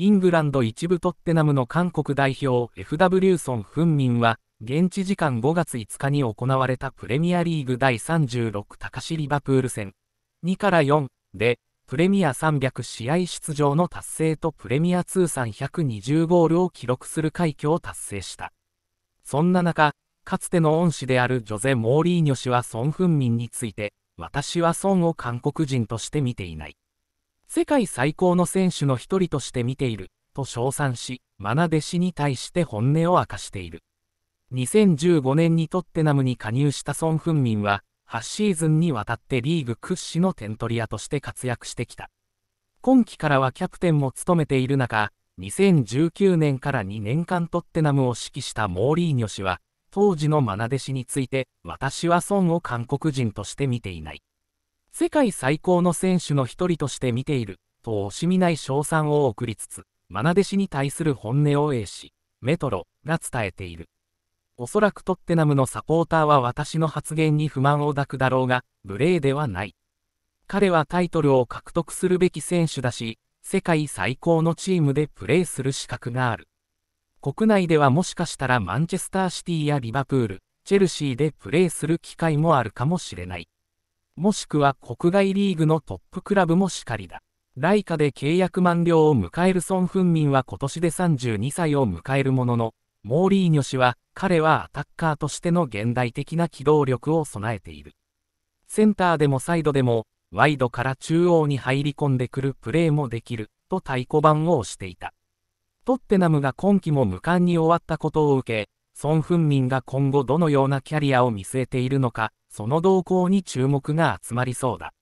イングランド一部トッテナムの韓国代表 FW ソン・フンミンは、現地時間5月5日に行われたプレミアリーグ第36高市リバプール戦2から4で、プレミア300試合出場の達成とプレミア通算120ゴールを記録する快挙を達成した。そんな中、かつての恩師であるジョゼ・モーリーニョ氏はソン・フンミンについて、私はソンを韓国人として見ていない。世界最高の選手の一人として見ている、と称賛し、マナ弟子に対して本音を明かしている。2015年にトッテナムに加入したソン・フンミンは、8シーズンにわたってリーグ屈指の点取り屋として活躍してきた。今季からはキャプテンも務めている中、2019年から2年間トッテナムを指揮したモーリーニョ氏は、当時のマナ弟子について、私はソンを韓国人として見ていない。世界最高の選手の一人として見ている、と惜しみない称賛を送りつつ、マナ弟子に対する本音を英し、メトロが伝えている。おそらくトッテナムのサポーターは私の発言に不満を抱くだろうが、無礼ではない。彼はタイトルを獲得するべき選手だし、世界最高のチームでプレーする資格がある。国内ではもしかしたらマンチェスターシティやリバプール、チェルシーでプレーする機会もあるかもしれない。もしくは国外リーグのトップクラブもしかりだ。ライカで契約満了を迎えるソン・フンミンは今年で32歳を迎えるものの、モーリーニョ氏は、彼はアタッカーとしての現代的な機動力を備えている。センターでもサイドでも、ワイドから中央に入り込んでくるプレーもできる、と太鼓判を押していた。トッテナムが今季も無冠に終わったことを受け、ソン・フンミンが今後どのようなキャリアを見据えているのか、その動向に注目が集まりそうだ。